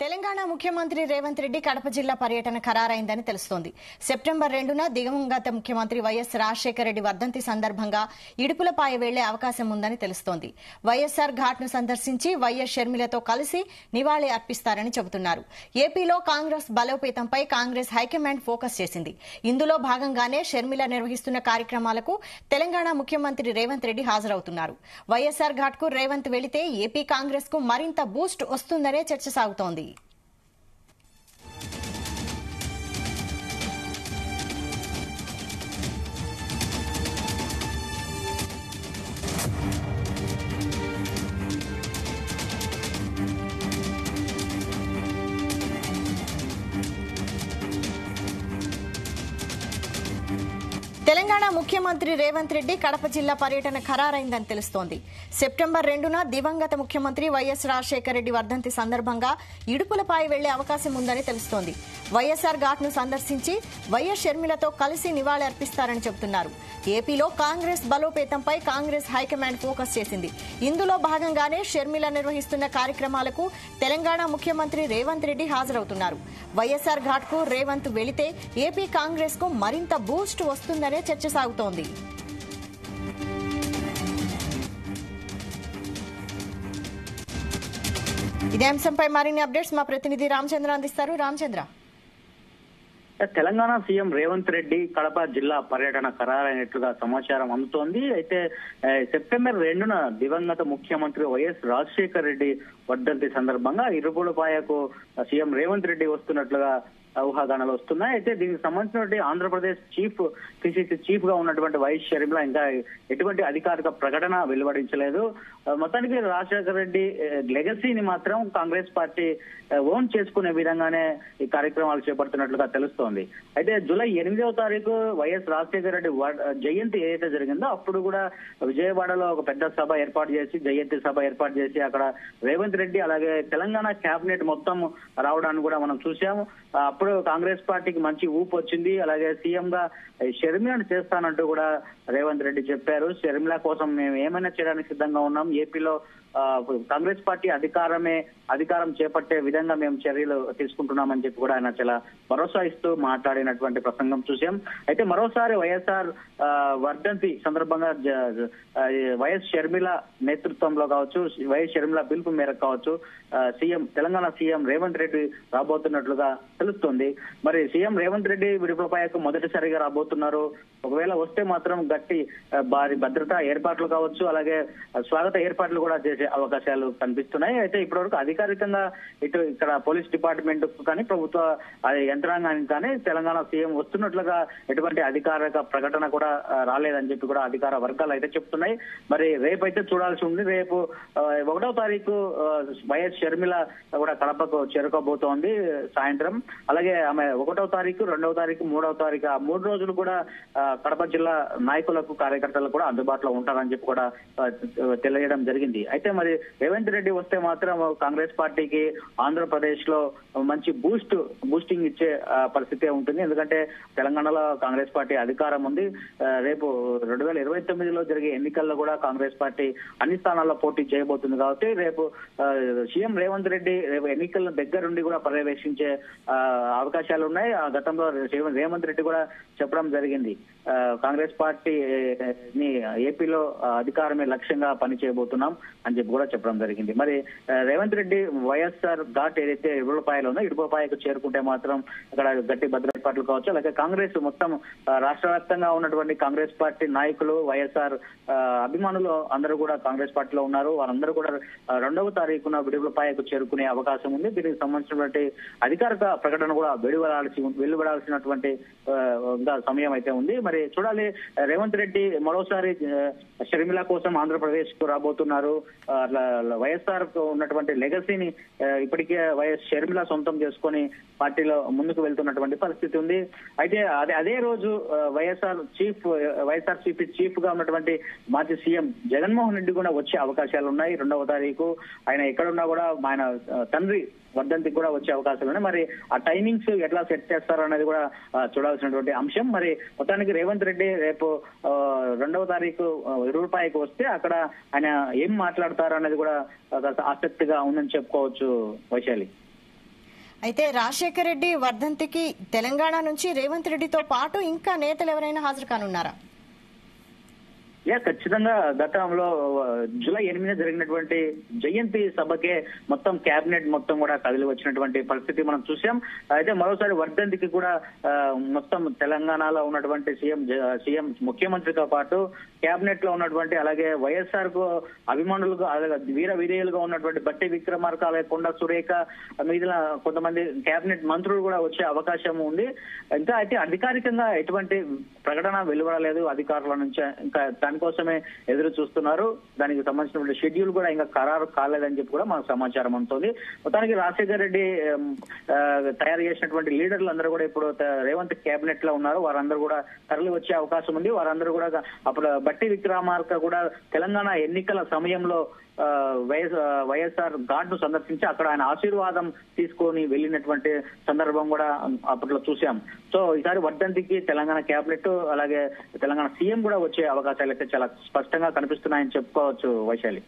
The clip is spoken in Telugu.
తెలంగాణ ముఖ్యమంత్రి రేవంత్ రెడ్డి కడప జిల్లా పర్యటన ఖరారైందని తెలుస్తోంది. సెప్టెంబర్ రెండున దివంగత ముఖ్యమంత్రి వైఎస్ రాజశేఖర రెడ్డి వర్ధంతి సందర్భంగా ఇడుపులపాయ వెళ్ళే అవకాశం ఉందని తెలుస్తోంది. వైఎస్సార్ ఘాట్ను సందర్శించి వైఎస్ షర్మిలతో కలిసి నివాళి అర్పిస్తారని చెబుతున్నారు. ఏపీలో కాంగ్రెస్ బలోపేతంపై కాంగ్రెస్ హైకమాండ్ ఫోకస్ చేసింది. ఇందులో భాగంగానే షర్మిల నిర్వహిస్తున్న కార్యక్రమాలకు తెలంగాణ ముఖ్యమంత్రి రేవంత్ రెడ్డి హాజరవుతున్నారు. వైఎస్సార్ ఘాట్కు రేవంత్ వెళితే ఏపీ కాంగ్రెస్కు మరింత బూస్ట్ వస్తుందనే చర్చ సాగుతోంది. తెలంగాణ ముఖ్యమంత్రి రేవంత్ రెడ్డి కడప జిల్లా పర్యటన ఖరారైందని తెలుస్తోంది. సెప్టెంబర్ రెండున దివంగత ముఖ్యమంత్రి వైఎస్ రాజశేఖర రెడ్డి వర్ధంతి సందర్భంగా ఇడుపులపై వెళ్ళే అవకాశం ఉందని తెలుస్తోంది. వైఎస్ఆర్ ఘాట్ను సందర్శించి వైఎస్ షర్మిలతో కలిసి నివాళి అర్పిస్తారని చెబుతున్నారు. ఏపీలో కాంగ్రెస్ బలోపేతంపై కాంగ్రెస్ హైకమాండ్ ఫోకస్ చేసింది. ఇందులో భాగంగానే షర్మిల నిర్వహిస్తున్న కార్యక్రమాలకు తెలంగాణ ముఖ్యమంత్రి రేవంత్ రెడ్డి హాజరవుతున్నారు. వైఎస్ఆర్ ఘాట్కు రేవంత్ వెళితే ఏపీ కాంగ్రెస్కు మరింత బూస్ట్ వస్తుందని చర్చ సాగుతోంది. ఇదే అంశంపై మరిన్ని అప్డేట్స్ మా ప్రతినిధి రామచంద్ర అందిస్తారు. రామచంద్ర. తెలంగాణ సీఎం రేవంత్ రెడ్డి కడప జిల్లా పర్యటన ఖరారైనట్లుగా సమాచారం అందుతోంది. అయితే సెప్టెంబర్ రెండున దివంగత ముఖ్యమంత్రి వైఎస్ రాజశేఖర్ రెడ్డి వర్ధంతి సందర్భంగా ఇరుపులపాయకు సీఎం రేవంత్ రెడ్డి వస్తున్నట్లుగా ఊహాగానాలు వస్తున్నాయి. అయితే దీనికి సంబంధించినటువంటి ఆంధ్రప్రదేశ్ చీఫ్ పిసిసి చీఫ్గా ఉన్నటువంటి వైఎస్ షర్మిల ఇంకా ఎటువంటి అధికారిక ప్రకటన వెలువడించలేదు. మొత్తానికి రాజశేఖర రెడ్డి లెగసీని మాత్రం కాంగ్రెస్ పార్టీ ఓన్ చేసుకునే విధంగానే ఈ కార్యక్రమాలు చేపడుతున్నట్లుగా తెలుస్తోంది. అయితే జూలై ఎనిమిదవ తారీఖు వైఎస్ రాజశేఖర రెడ్డి జయంతి ఏదైతే జరిగిందో అప్పుడు కూడా విజయవాడలో ఒక పెద్ద సభ ఏర్పాటు చేసి జయంతి సభ ఏర్పాటు చేసి అక్కడ రేవంత్ రెడ్డి అలాగే తెలంగాణ కేబినెట్ మొత్తం రావడాన్ని కూడా మనం చూసాము అప్పుడు కాంగ్రెస్ పార్టీకి మంచి ఊపు వచ్చింది. అలాగే సీఎం గా షర్మిలను చేస్తానంటూ కూడా రేవంత్ రెడ్డి చెప్పారు. షర్మిల కోసం మేము ఏమైనా చేయడానికి సిద్ధంగా ఉన్నాం? ఏపీలో కాంగ్రెస్ పార్టీ అధికారమే అధికారం చేపట్టే విధంగా మేము చర్యలు తీసుకుంటున్నామని చెప్పి కూడా ఆయన చాలా భరోసా ఇస్తూ మాట్లాడినటువంటి ప్రసంగం చూసాం. అయితే మరోసారి వైఎస్ఆర్ ఆ, వర్ధంతి సందర్భంగా వైఎస్ షర్మిల నేతృత్వంలో కావచ్చు వైఎస్ షర్మిల పిలుపు మేరకు కావచ్చు ఆ, సీఎం తెలంగాణ సీఎం రేవంత్ రెడ్డి రాబోతున్నట్లుగా తెలుస్తోంది. మరి సీఎం రేవంత్ రెడ్డి విడుపులపాయకు మొదటిసారిగా రాబోతున్నారు. ఒకవేళ వస్తే మాత్రం గట్టి భారీ భద్రతా ఏర్పాట్లు కావచ్చు అలాగే స్వాగత ఏర్పాట్లు కూడా చేసే అవకాశాలు కనిపిస్తున్నాయి. అయితే ఇప్పటివరకు అధికారికంగా ఇటు ఇక్కడ పోలీస్ డిపార్ట్మెంట్ కానీ ప్రభుత్వ యంత్రాంగానికి కానీ తెలంగాణ సీఎం వస్తున్నట్లుగా ఎటువంటి అధికారిక ప్రకటన కూడా రాలేదని చెప్పి కూడా అధికార వర్గాలు అయితే చెప్తున్నాయి. మరి రేపైతే అయితే చూడాల్సి ఉంది. రేపు ఒకటో తారీఖు వైఎస్ షర్మిల కూడా కడపకు చేరుకోబోతోంది సాయంత్రం. అలాగే ఆమె ఒకటో తారీఖు రెండవ తారీఖు మూడవ తారీఖు ఆ మూడు రోజులు కూడా కడప జిల్లా నాయకులకు కార్యకర్తలకు కూడా అందుబాటులో ఉంటారని చెప్పి కూడా తెలియడం జరిగింది. అయితే మరి రేవంత్ రెడ్డి వస్తే మాత్రం కాంగ్రెస్ పార్టీకి ఆంధ్రప్రదేశ్లో మంచి బూస్ట్ బూస్టింగ్ ఇచ్చే పరిస్థితి ఉంటుంది. ఎందుకంటే తెలంగాణలో కాంగ్రెస్ పార్టీ అధికారం ఉంది. రేపు రెండు వేల ఇరవై తొమ్మిదిలో జరిగే ఎన్నికల్లో కూడా కాంగ్రెస్ పార్టీ అన్ని స్థానాల్లో పోటీ చేయబోతుంది కాబట్టి రేపు సీఎం రేవంత్ రెడ్డి రేపు ఎన్నికల దగ్గరుండి కూడా పర్యవేక్షించే అవకాశాలు ఉన్నాయి ఆ గతంలో రేవంత్ రెడ్డి కూడా చెప్పడం జరిగింది. కాంగ్రెస్ పార్టీ ని ఏపీలో అధికారమే లక్ష్యంగా పనిచేయబోతున్నాం అని చెప్పి కూడా చెప్పడం జరిగింది. మరి రేవంత్ రెడ్డి వైఎస్ఆర్ ఘాట్ ఏదైతే ఇడుపులపాయలో ఉందో ఇడుపులపాయకు చేరుకుంటే మాత్రం అక్కడ గట్టి భద్రత ఏర్పాట్లు కావచ్చు అలాగే కాంగ్రెస్ మొత్తం రాష్ట్ర వ్యాప్తంగా ఉన్నటువంటి కాంగ్రెస్ పార్టీ నాయకులు వైఎస్ఆర్ అభిమానులు అందరూ కూడా కాంగ్రెస్ పార్టీలో ఉన్నారు. వారందరూ కూడా రెండవ తారీఖున విడుపులపాయకు చేరుకునే అవకాశం ఉంది. దీనికి సంబంధించినటువంటి అధికారిక ప్రకటన కూడా వెలువడాల్సి వెలువడాల్సినటువంటి సమయం అయితే ఉంది. మరి చూడాలి. రేవంత్ రెడ్డి మరోసారి షర్మిల కోసం ఆంధ్రప్రదేశ్కు రాబోతున్నారు అట్లా వైఎస్ఆర్ ఉన్నటువంటి లెగసీని ఇప్పటికే వైఎస్ షర్మిల సొంతం చేసుకొని పార్టీలో ముందుకు వెళ్తున్నటువంటి పరిస్థితి ఉంది. అయితే అదే అదే రోజు వైఎస్ఆర్ చీఫ్ వైఎస్ఆర్ సిపి చీఫ్గా ఉన్నటువంటి మాజీ సీఎం జగన్మోహన్ రెడ్డి కూడా వచ్చే అవకాశాలు ఉన్నాయి రెండవ తారీఖు. ఆయన ఎక్కడున్నా కూడా ఆయన తండ్రి వర్ధంతికి కూడా వచ్చే అవకాశాలు ఉన్నాయి. మరి ఆ టైమింగ్స్ ఎట్లా సెట్ చేస్తారు అనేది కూడా చూడాల్సినటువంటి అంశం. మరి మొత్తానికి రేవంత్ రెడ్డి రేపు రెండవ తారీఖు రూపాయికి వస్తే అక్కడ ఆయన ఏం మాట్లాడతారు అనేది కూడా ఆసక్తిగా ఉందని చెప్పుకోవచ్చు వైశాలి. అయితే రాజశేఖర్ రెడ్డి వర్ధంతికి తెలంగాణ నుంచి రేవంత్ రెడ్డితో పాటు ఇంకా నేతలు ఎవరైనా హాజరు కానున్నారా? యా ఖచ్చితంగా గతంలో జూలై ఎనిమిది జరిగినటువంటి జయంతి సభకే మొత్తం కేబినెట్ మొత్తం కూడా కదిలి వచ్చినటువంటి పరిస్థితి మనం చూసాం అయితే మరోసారి వర్ధంతికి కూడా మొత్తం తెలంగాణలో ఉన్నటువంటి సీఎం జ- సీఎం ముఖ్యమంత్రితో పాటు కేబినెట్లో ఉన్నటువంటి అలాగే వైఎస్ఆర్కు అభిమానులకు అలాగే వీర విధేయులుగా ఉన్నటువంటి బట్టి విక్రమార్క అలాగే కొండ సురేఖ మిగిలిన కొంతమంది కేబినెట్ మంత్రులు కూడా వచ్చే అవకాశం ఉంది. ఇంకా అయితే అధికారికంగా ఎటువంటి ప్రకటన వెలువడలేదు అధికారుల నుంచి. ఇంకా దానికోసమే ఎదురు చూస్తున్నారు. దానికి సంబంధించినటువంటి షెడ్యూల్ కూడా ఇంకా ఖరారు కాలేదని చెప్పి కూడా మనకు సమాచారం ఉంటుంది మొత్తానికి రాజశేఖర రెడ్డి తయారు చేసినటువంటి లీడర్లు అందరూ కూడా ఇప్పుడు రేవంత్ కేబినెట్లో ఉన్నారు. వారందరూ కూడా తరలి వచ్చే అవకాశం ఉంది. వారందరూ కూడా అప్పుడు బట్టి విక్రమార్క కూడా తెలంగాణ ఎన్నికల సమయంలో వైఎస్ఆర్ ఘాట్ను సందర్శించి అక్కడ ఆయన ఆశీర్వాదం తీసుకొని వెళ్ళినటువంటి సందర్భం కూడా అప్పట్లో చూసాం సో ఈసారి వర్ధంతికి తెలంగాణ క్యాబినెట్ అలాగే తెలంగాణ సీఎం కూడా వచ్చే అవకాశాలు అయితే చాలా స్పష్టంగా కనిపిస్తున్నాయని చెప్పుకోవచ్చు వైశాలి.